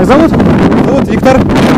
Как зовут? Зовут Виктор.